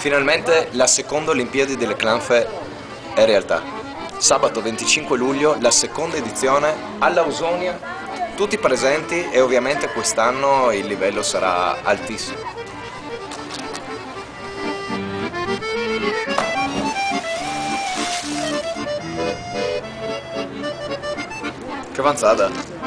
Finalmente la seconda Olimpiadi delle Clanfe è realtà. Sabato 25 luglio la seconda edizione all'Ausonia, tutti presenti e ovviamente quest'anno il livello sarà altissimo. Che avanzata!